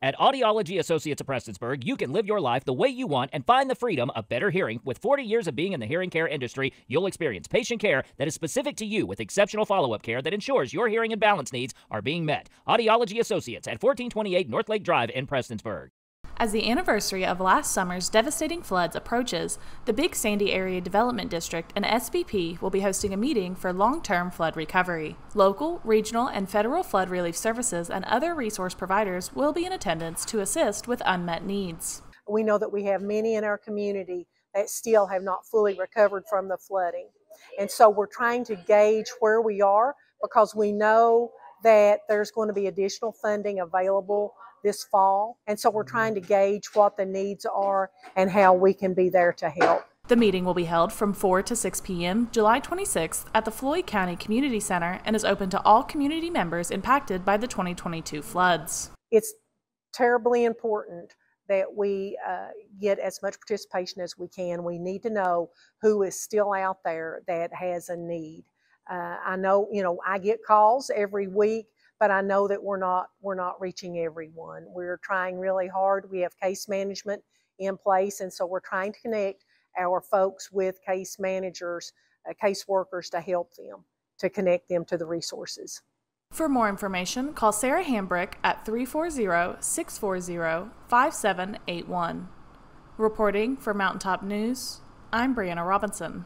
At Audiology Associates of Prestonsburg, you can live your life the way you want and find the freedom of better hearing. With 40 years of being in the hearing care industry, you'll experience patient care that is specific to you with exceptional follow up care that ensures your hearing and balance needs are being met. Audiology Associates at 1428 North Lake Drive in Prestonsburg. As the anniversary of last summer's devastating floods approaches, the Big Sandy Area Development District and SBP will be hosting a meeting for long term flood recovery. Local, regional, and federal flood relief services and other resource providers will be in attendance to assist with unmet needs. We know that we have many in our community that still have not fully recovered from the flooding. And so we're trying to gauge where we are because we know that there's going to be additional funding available this fall. And so we're trying to gauge what the needs are and how we can be there to help. The meeting will be held from 4 to 6 p.m. July 26th at the Floyd County Community Center and is open to all community members impacted by the 2022 floods. It's terribly important that we uh, get as much participation as we can. We need to know who is still out there that has a need. Uh, I know, you know, I get calls every week but I know that we're not we're not reaching everyone. We're trying really hard. We have case management in place, and so we're trying to connect our folks with case managers, uh, case workers to help them to connect them to the resources. For more information, call Sarah Hambrick at 340 640 5781. Reporting for Mountaintop News, I'm Brianna Robinson.